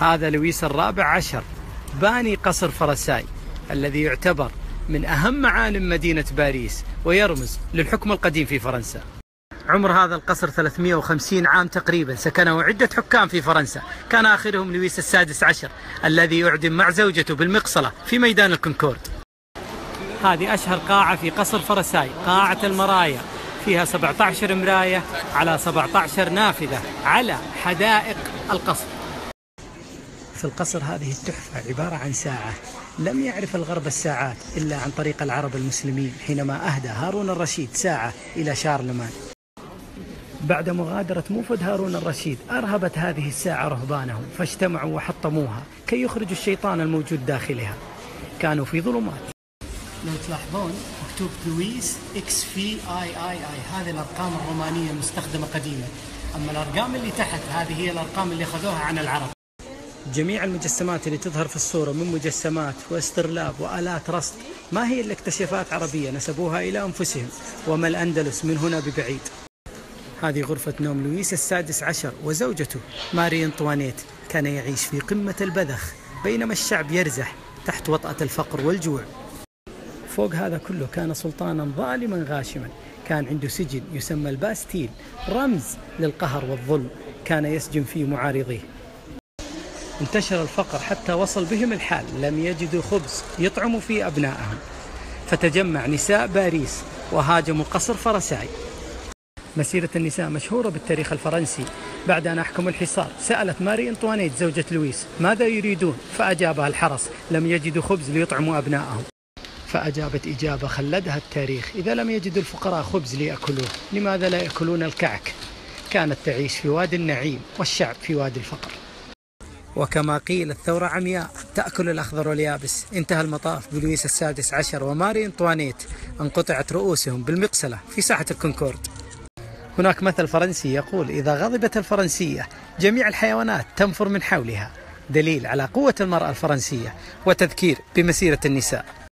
هذا لويس الرابع عشر باني قصر فرساي الذي يعتبر من أهم معالم مدينة باريس ويرمز للحكم القديم في فرنسا. عمر هذا القصر 350 عام تقريبا سكنه عدة حكام في فرنسا. كان آخرهم لويس السادس عشر الذي يعدم مع زوجته بالمقصلة في ميدان الكونكورد. هذه أشهر قاعة في قصر فرساي قاعة المرايا. فيها 17 مراية على 17 نافذة على حدائق القصر. في القصر هذه التحفة عبارة عن ساعة. لم يعرف الغرب الساعات إلا عن طريق العرب المسلمين حينما أهدى هارون الرشيد ساعة إلى شارلمان. بعد مغادرة موفد هارون الرشيد أرهبت هذه الساعة رهبانهم فاجتمعوا وحطموها كي يخرجوا الشيطان الموجود داخلها. كانوا في ظلمات. لو تلاحظون مكتوب لويس إكس في آي آي آي. هذه الأرقام الرومانية المستخدمه قديما. أما الأرقام اللي تحت هذه هي الأرقام اللي اخذوها عن العرب. جميع المجسمات اللي تظهر في الصورة من مجسمات واسترلاب وآلات رصد ما هي إلا اكتشافات عربية نسبوها إلى أنفسهم وما الأندلس من هنا ببعيد. هذه غرفة نوم لويس السادس عشر وزوجته ماري أنطوانيت كان يعيش في قمة البذخ بينما الشعب يرزح تحت وطأة الفقر والجوع. فوق هذا كله كان سلطانا ظالما غاشما كان عنده سجن يسمى الباستيل رمز للقهر والظلم كان يسجن فيه معارضيه. انتشر الفقر حتى وصل بهم الحال. لم يجدوا خبز يطعموا فيه أبنائهم. فتجمع نساء باريس وهاجموا قصر فرساي. مسيرة النساء مشهورة بالتاريخ الفرنسي. بعد أن أحكموا الحصار سألت ماري أنطوانيت زوجة لويس ماذا يريدون؟ فأجابها الحرس لم يجدوا خبز ليطعموا أبنائهم. فأجابت إجابة خلدها التاريخ إذا لم يجدوا الفقراء خبز ليأكلوه لماذا لا يأكلون الكعك؟ كانت تعيش في وادي النعيم والشعب في وادي الفقر. وكما قيل الثورة عمياء تأكل الأخضر واليابس. انتهى المطاف بلويس السادس عشر وماري انطوانيت انقطعت رؤوسهم بالمقصلة في ساحة الكونكورد. هناك مثل فرنسي يقول إذا غضبت الفرنسية جميع الحيوانات تنفر من حولها. دليل على قوة المرأة الفرنسية وتذكير بمسيرة النساء.